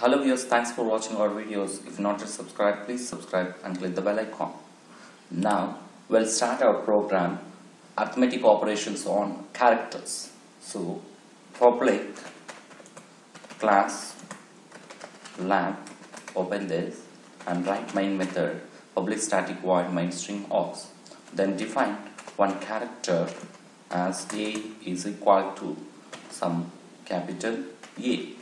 Hello viewers, thanks for watching our videos. If not yet subscribed, please subscribe and click the bell icon. Now, we'll start our program arithmetic operations on characters. So, public class lab open this and write main method public static void main string args. Then define one character as a is equal to some capital A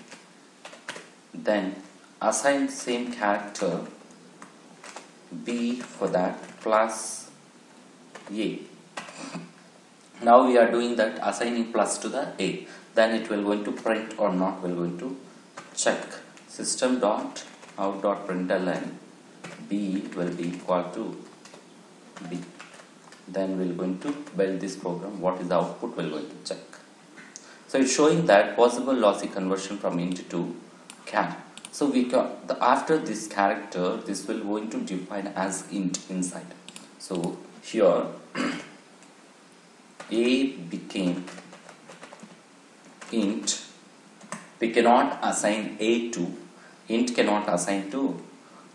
then assign same character b for that plus a. Now we are doing that assigning plus to the a. Then it will going to print or not we're going to check. System dot out dot println b will be equal to b. Then we're going to build this program. What is the output we're going to check. So it's showing that possible lossy conversion from int to char so we got the after this character this will going to define as int inside. So here a became int. We cannot assign a to int cannot assign to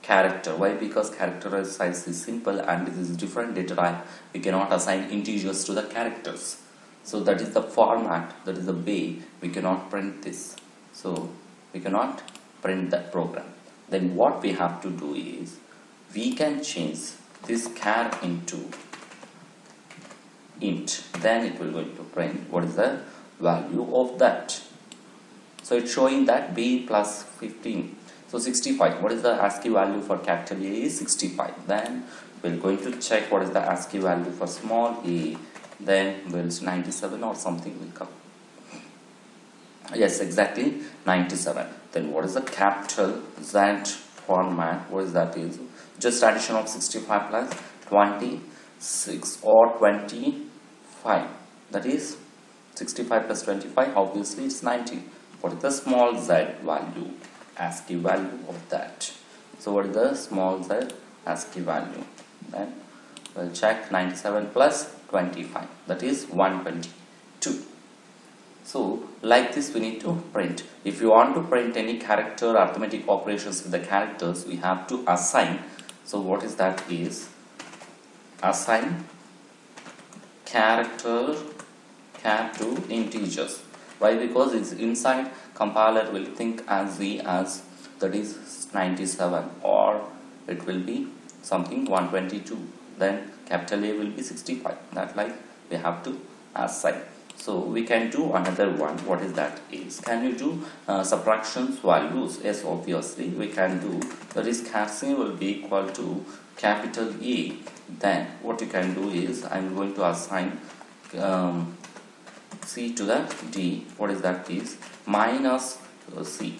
character. Why? Because character size is simple and this is different data type. We cannot assign integers to the characters. So that is the format that is the way we cannot print this. So we cannot print that program. Then what we have to do is we can change this char into int. Then it will going to print. What is the value of that? So it's showing that b plus 15 so 65 what is the ASCII value for capital A? is 65 then we're going to check what is the ASCII value for small a. Then will 97 or something will come. Yes exactly 97 then what is the capital Z format what is that is? Just addition of 65 plus 26 or 25 that is 65 plus 25 obviously it's 90 what is the small z value? ASCII value of that. So what is the small z? ASCII value. Then we'll check 97 plus 25 that is 122 so like this we need to print. If you want to print any character arithmetic operations with the characters we have to assign. So what is that is? Assign character char to integers. Why? Because it's inside compiler will think as the as that is 97 or it will be something 122 then capital A will be 65 that like we have to assign so we can do another one. What is that is? Can you do uh, subtractions values? Yes obviously. We can do that is casting will be equal to capital E. Then what you can do is I'm going to assign um, C to the D. What is that is? Minus uh, C.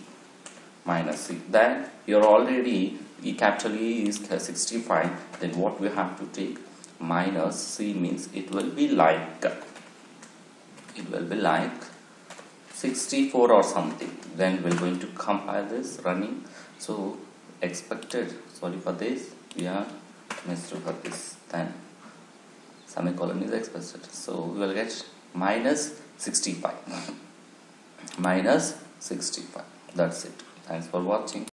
Minus C. Then you're already E capital E is 65 then what we have to take? Minus C means it will be like it will be like 64 or something. Then we're going to compile this running. So expected sorry for this we are missed for this then semicolon is expected. So we will get minus 65 minus 65 that's it. Thanks for watching